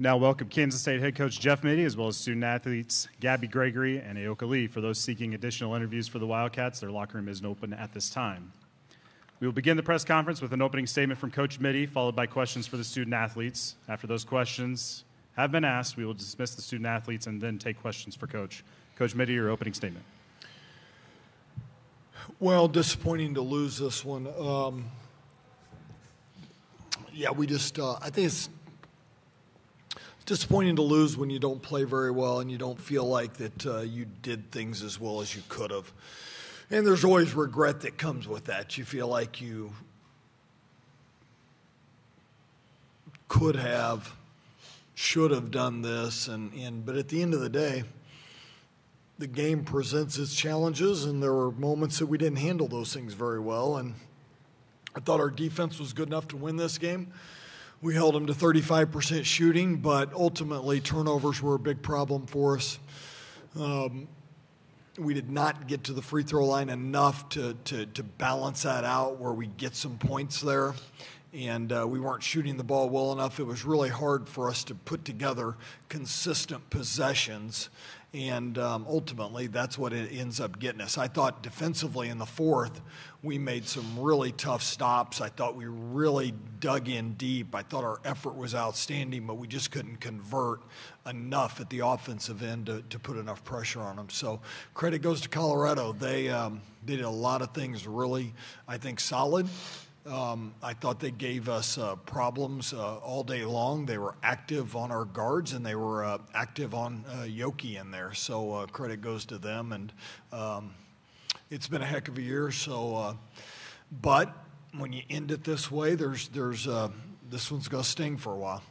Now welcome Kansas State head coach Jeff Mittie, as well as student athletes Gabby Gregory and Ayoka Lee. For those seeking additional interviews for the Wildcats, their locker room isn't open at this time. We will begin the press conference with an opening statement from Coach Mittie, followed by questions for the student athletes. After those questions have been asked, we will dismiss the student athletes and then take questions for Coach. Coach Mittie, your opening statement. Well, disappointing to lose this one. Um, yeah, we just, uh, I think it's disappointing to lose when you don't play very well and you don't feel like that uh, you did things as well as you could have. And there's always regret that comes with that. You feel like you could have, should have done this, and, and but at the end of the day, the game presents its challenges, and there were moments that we didn't handle those things very well. And I thought our defense was good enough to win this game. We held them to 35% shooting, but ultimately turnovers were a big problem for us. Um, we did not get to the free throw line enough to, to, to balance that out where we get some points there. And uh, we weren't shooting the ball well enough. It was really hard for us to put together consistent possessions and um, ultimately, that's what it ends up getting us. I thought defensively in the fourth, we made some really tough stops. I thought we really dug in deep. I thought our effort was outstanding, but we just couldn't convert enough at the offensive end to, to put enough pressure on them. So credit goes to Colorado. They, um, they did a lot of things really, I think, solid. Um, I thought they gave us uh, problems uh, all day long. They were active on our guards and they were uh, active on uh, Yoki in there. So uh, credit goes to them. And um, it's been a heck of a year. So, uh, but when you end it this way, there's there's this one's going to sting for a while.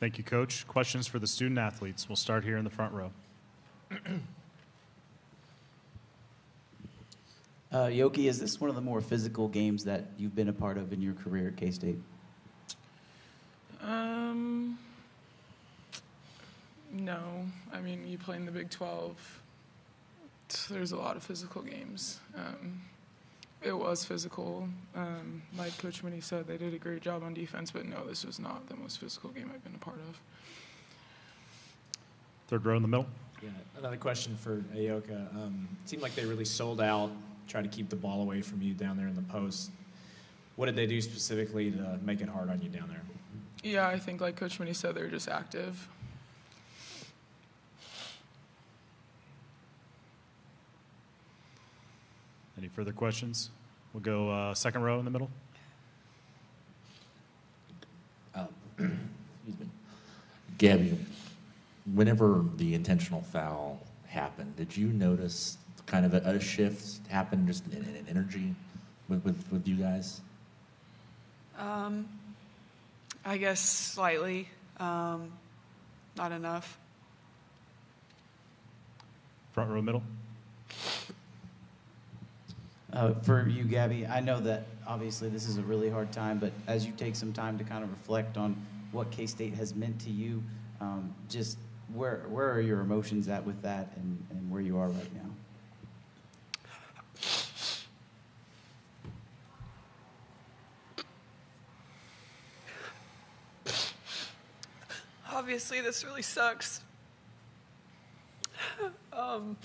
Thank you, Coach. Questions for the student athletes. We'll start here in the front row. Uh, Yoki, is this one of the more physical games that you've been a part of in your career at K State? Um, no. I mean, you play in the Big 12. There's a lot of physical games. Um, it was physical. Um, like Coach Mittie said, they did a great job on defense, but no, this was not the most physical game I've been a part of. Third row in the middle. Yeah, another question for Ayoka. Um, it seemed like they really sold out try to keep the ball away from you down there in the post. What did they do specifically to make it hard on you down there? Yeah, I think like Coach Mittie said, they were just active. Any further questions? We'll go uh, second row in the middle. Um, excuse me. Gabby, whenever the intentional foul happened, did you notice kind of a, a shift happen just in, in, energy with, with, with you guys? Um, I guess slightly, um, not enough. Front row, middle. Uh, for you, Gabby, I know that obviously this is a really hard time, but as you take some time to kind of reflect on what K State has meant to you, um, just where where are your emotions at with that, and, and where you are right now? Obviously, this really sucks. um,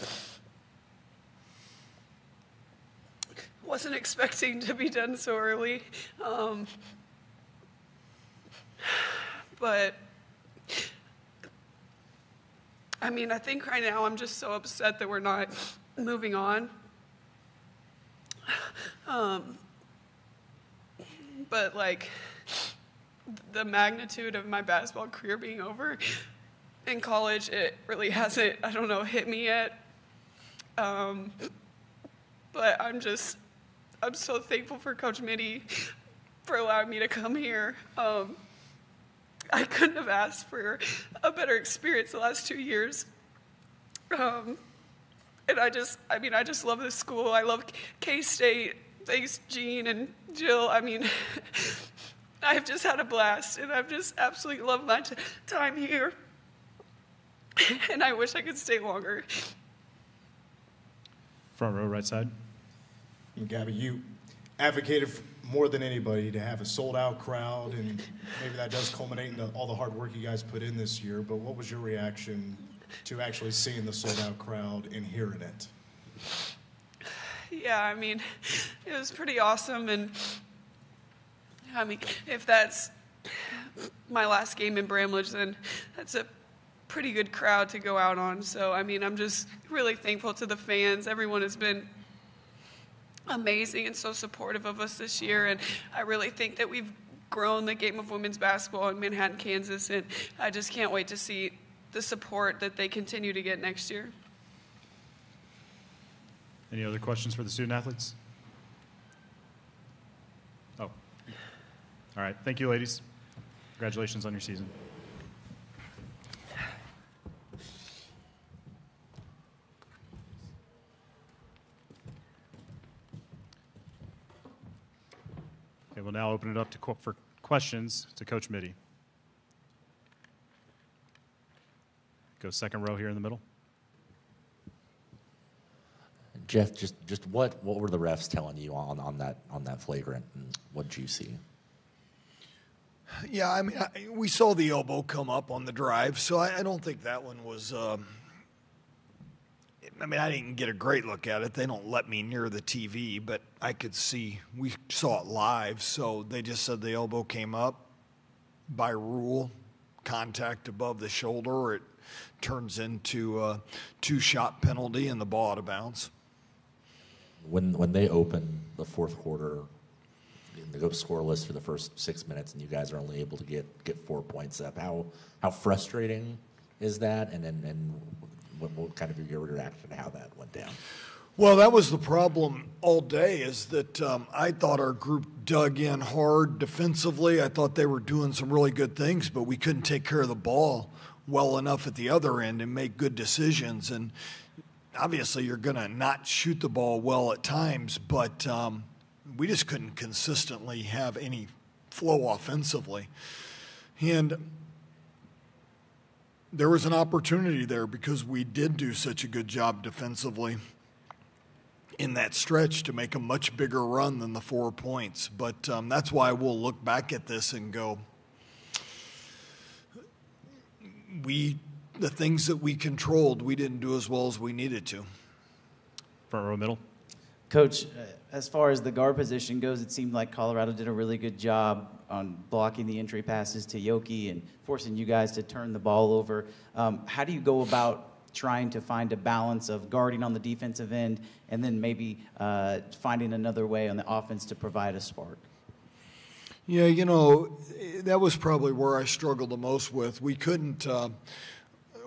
wasn't expecting to be done so early. Um, but I mean, I think right now I'm just so upset that we're not moving on. Um, but like, the magnitude of my basketball career being over in college, it really hasn't, I don't know, hit me yet. Um, but I'm just, I'm so thankful for Coach Mittie for allowing me to come here. Um, I couldn't have asked for a better experience the last two years. Um, and I just, I mean, I just love this school. I love K State. Thanks, Gene and Jill. I mean, I've just had a blast, and I've just absolutely loved my t- time here. and I wish I could stay longer. Front row, right side. And Gabby, you advocated more than anybody to have a sold out crowd, and maybe that does culminate into all the hard work you guys put in this year. But what was your reaction to actually seeing the sold out crowd and hearing it? Yeah, I mean, it was pretty awesome. And I mean, if that's my last game in Bramlage, then that's a pretty good crowd to go out on. So, I mean, I'm just really thankful to the fans. Everyone has been amazing and so supportive of us this year. And I really think that we've grown the game of women's basketball in Manhattan, Kansas. And I just can't wait to see the support that they continue to get next year. Any other questions for the student athletes? Oh. All right. Thank you, ladies. Congratulations on your season. Okay, we'll now open it up to qu- for questions to Coach Mittie. Go second row here in the middle. Jeff, just just what what were the refs telling you on, on that on that flagrant, and what did you see? Yeah, I mean, I, we saw the elbow come up on the drive, so I, I don't think that one was. Um, I mean, I didn't get a great look at it. They don't let me near the TV, but I could see. We saw it live, so they just said the elbow came up by rule, contact above the shoulder, it turns into a two-shot penalty and the ball out of bounds. When when they open the fourth quarter, they go scoreless for the first six minutes, and you guys are only able to get get four points up. How how frustrating is that? And then and what, what kind of your reaction to how that went down? Well, that was the problem all day. Is that um, I thought our group dug in hard defensively. I thought they were doing some really good things, but we couldn't take care of the ball well enough at the other end and make good decisions. And obviously, you're going to not shoot the ball well at times, but um, we just couldn't consistently have any flow offensively. And there was an opportunity there because we did do such a good job defensively in that stretch to make a much bigger run than the four points. But um, that's why we'll look back at this and go, we, the things that we controlled, we didn't do as well as we needed to. Front row middle. Coach, uh, as far as the guard position goes, it seemed like Colorado did a really good job on blocking the entry passes to Yoki and forcing you guys to turn the ball over. Um, how do you go about trying to find a balance of guarding on the defensive end and then maybe uh, finding another way on the offense to provide a spark? Yeah, you know, that was probably where I struggled the most with. We couldn't, uh,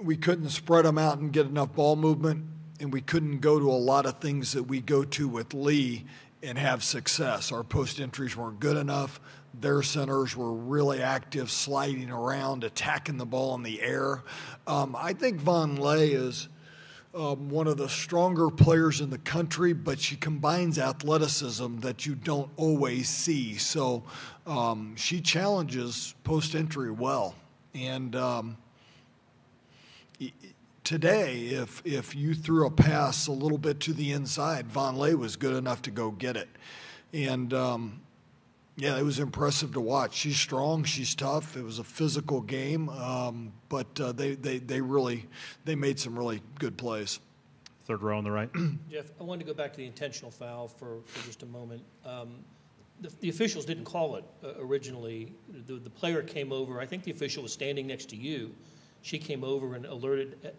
we couldn't spread them out and get enough ball movement, and we couldn't go to a lot of things that we go to with Lee and have success. Our post entries weren't good enough. Their centers were really active, sliding around, attacking the ball in the air. Um, I think Vonleh is um, one of the stronger players in the country, but she combines athleticism that you don't always see. So um, she challenges post entry well. And um, today, if if you threw a pass a little bit to the inside, Vonleh was good enough to go get it. And um, yeah, it was impressive to watch. She's strong. She's tough. It was a physical game, um, but uh, they, they they really they made some really good plays. Third row on the right. Jeff, I wanted to go back to the intentional foul for, for just a moment. Um, the, the officials didn't call it uh, originally. The, the player came over. I think the official was standing next to you. She came over and alerted.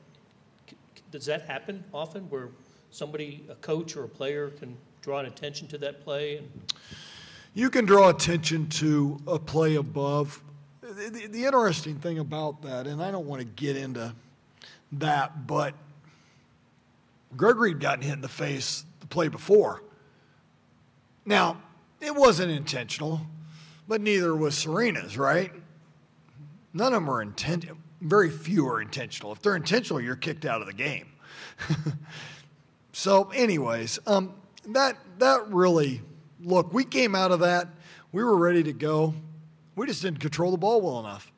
Does that happen often, where somebody, a coach or a player, can draw an attention to that play? And You can draw attention to a play above. The, the, the interesting thing about that, and I don't want to get into that, but Gregory had gotten hit in the face the play before. Now, it wasn't intentional, but neither was Serena's, right? None of them are intent. Very few are intentional. If they're intentional, you're kicked out of the game. so, anyways, um, that that really look. We came out of that. We were ready to go. We just didn't control the ball well enough.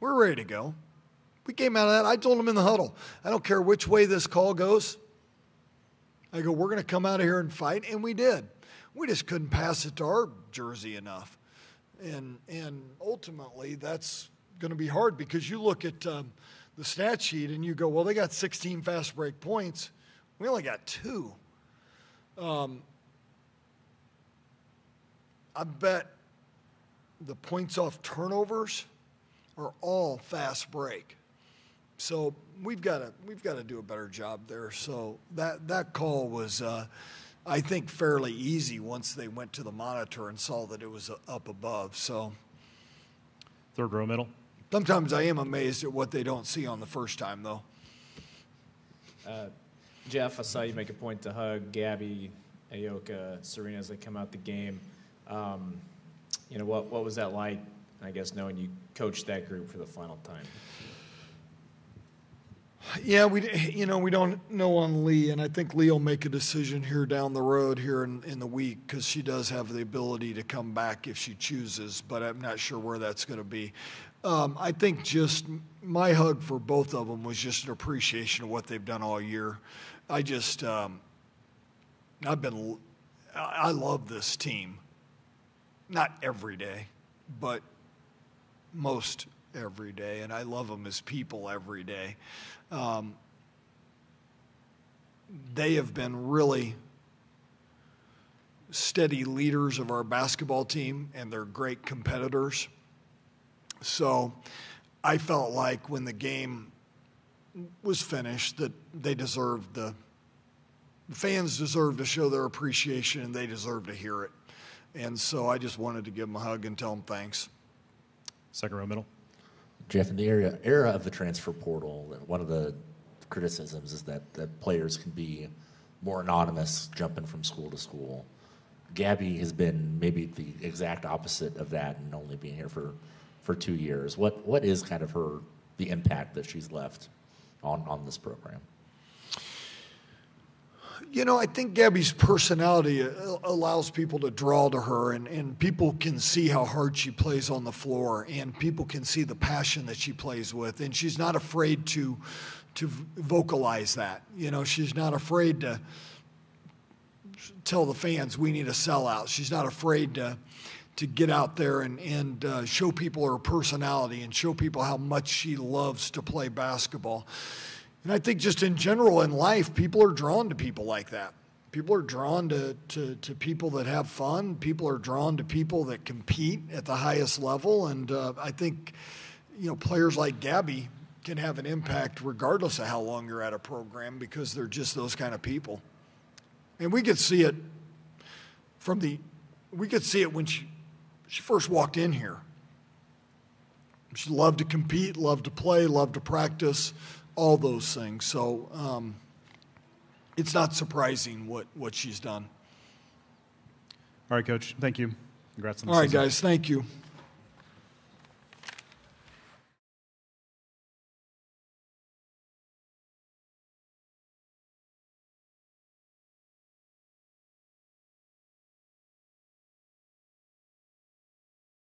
We're ready to go. We came out of that. I told them in the huddle. I don't care which way this call goes. I go, we're going to come out of here and fight, and we did. we just couldn't pass it to our jersey enough. And, and ultimately, that's going to be hard because you look at um, the stat sheet and you go, well, they got 16 fast break points. We only got two. Um, I bet the points off turnovers are all fast break. So we've got to we've got to do a better job there. So that that call was, uh, I think, fairly easy once they went to the monitor and saw that it was uh, up above. So Third row middle. Sometimes I am amazed at what they don't see on the first time, though. Jeff, I saw you make a point to hug Gabby, Ayoka, Serena as they come out the game. Um, you know, what, what was that like, I guess, knowing you coached that group for the final time? Yeah, we you know we don't know on Lee, and I think Lee will make a decision here down the road here in, in the week because she does have the ability to come back if she chooses, but I'm not sure where that's going to be. Um, I think just my hug for both of them was just an appreciation of what they've done all year. I just um, I've been I I love this team, not every day, but most every day, and I love them as people every day. Um, they have been really steady leaders of our basketball team, and they're great competitors. So I felt like when the game was finished that they deserved the fans deserve to show their appreciation and they deserve to hear it. And so I just wanted to give them a hug and tell them thanks. Second row middle. Jeff, in the era, era of the transfer portal, one of the criticisms is that, that players can be more anonymous jumping from school to school. Gabby has been maybe the exact opposite of that and only being here for, for two years. What, what is kind of her, the impact that she's left on, on this program? You know, I think Gabby's personality uh, allows people to draw to her, and, and people can see how hard she plays on the floor, and people can see the passion that she plays with, and she's not afraid to to vocalize that. You know, she's not afraid to tell the fans we need a sellout. She's not afraid to to get out there and, and uh, show people her personality and show people how much she loves to play basketball. And I think just in general in life, people are drawn to people like that. People are drawn to, to, to people that have fun. People are drawn to people that compete at the highest level. And uh, I think, you know, players like Gabby can have an impact regardless of how long you're at a program because they're just those kind of people. And we could see it from the, we could see it when she, she first walked in here. She loved to compete, loved to play, loved to practice, all those things. So um, it's not surprising what, what she's done. All right, coach. Thank you. Congrats on the All right, season. guys, thank you.